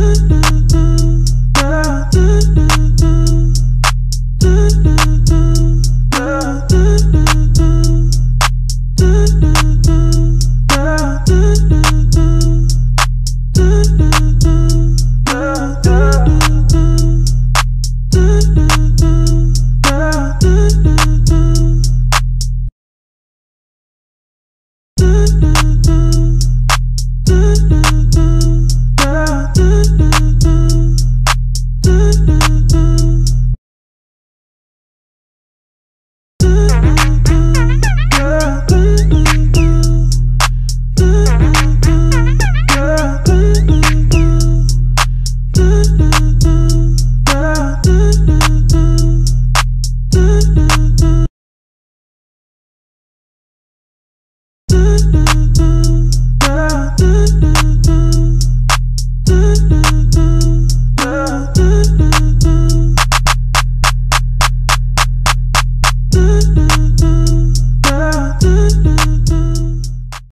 na, na.